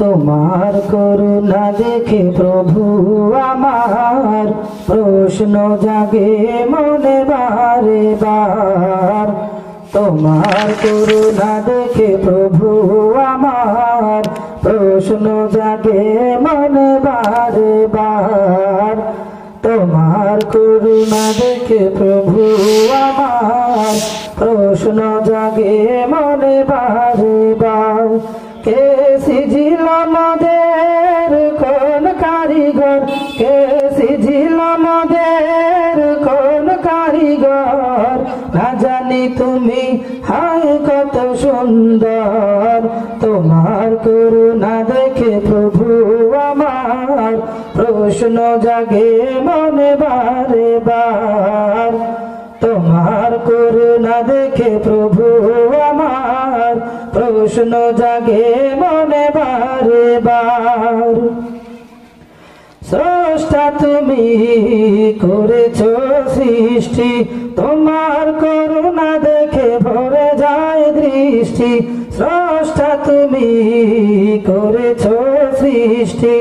তোমার করুণা দেখে প্রভু আমার। প্রশ্ন জাগে, মনে বারে বার। তোমার করুণা দেখে প্রভু আমার। প্রশ্ন জাগে, মনে বারে বার। তোমার করুণা দেখে প্রভু আমার। প্রশ্ন সিজিল আমাদের কোন কারিগর? কে সিজিল আমাদের কোন কারিগর? না জানি তুমি, হায় কত সুন্দর। তোমার করুণা দেখে প্রভু আমার প্রশ্ন জাগে, মনে বারে বার। তোমার করুণা দেখে প্রভু প্রশ্ন জাগে মনে বারে বার। স্রষ্টা তুমি করেছ সৃষ্টি, তোমার করুণা দেখে ভরে যায় দৃষ্টি। স্রষ্টা তুমি করেছ সৃষ্টি,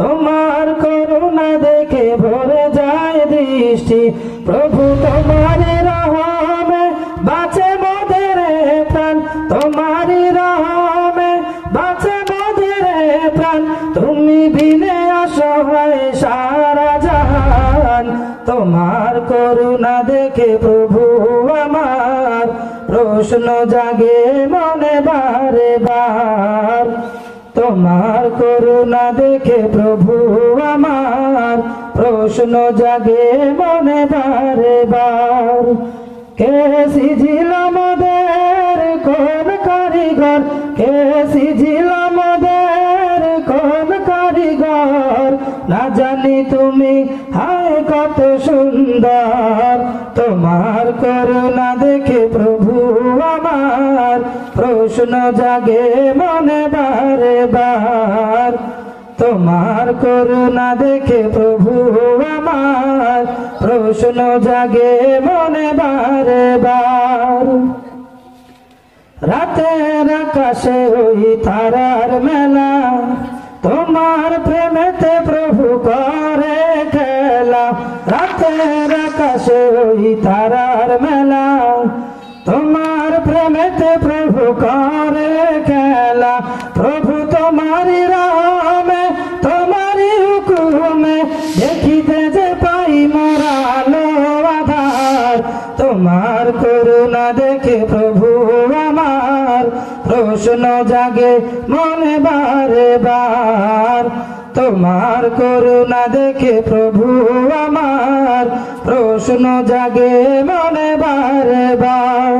তোমার করুণা দেখে ভরে যায় দৃষ্টি। প্রভু তোমার দেখে প্রভু আমার, প্রশ্ন জাগে মনে বারে বার। তোমার করুণা দেখে প্রভু আমার, প্রশ্ন জাগে মনে বারে বার। কে সিজিল আমাদের কোন কারিগর? কে সিজিল আমাদের কোন কারিগর? না জানি তুমি হায় কত সুন্দর। তোমার করুণা দেখে প্রভু আমার। প্রশ্ন জাগে মনে বারে বার। তোমার করুণা দেখে প্রভু আমার। প্রশ্ন জাগে মনে বারে বার। রাতের আকাশে ওই তারার মেলা। তারার মেলা, তোমার প্রেমেতে প্রভু করে খেলা। প্রভু তোমারি রামে তোমারি হুকুমে, দেখিতে যে পাই মরালো আধার। তোমার করুণা দেখে প্রভু আমার, প্রশ্ন জাগে, মনে বারে বার। তোমার করুণা দেখে প্রভু আমার প্রশ্ন জাগে মনে বারে বার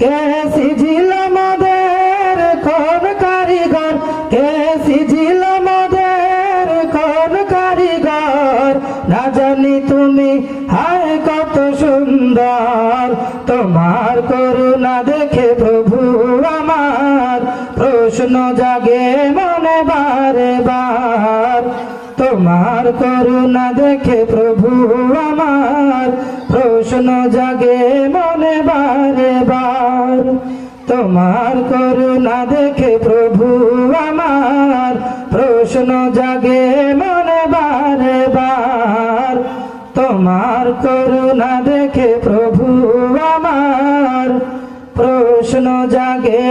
কে সিজিল আমাদের কোন কারিগর? কে সিজিল আমাদের কোন কারিগর? না জানি তুমি, হায় কত সুন্দর। তোমার করুণা দেখে প্রভু আমার। প্রশ্ন জাগে মনে বারে বার তোমার করুণা দেখে প্রভু আমার। প্রশ্ন জাগে মনে বারে বার। তোমার করুণা দেখে প্রভু আমার। প্রশ্ন জাগে মনে বারে বার। তোমার করুণা দেখে প্রভু আমার। প্রশ্ন জাগে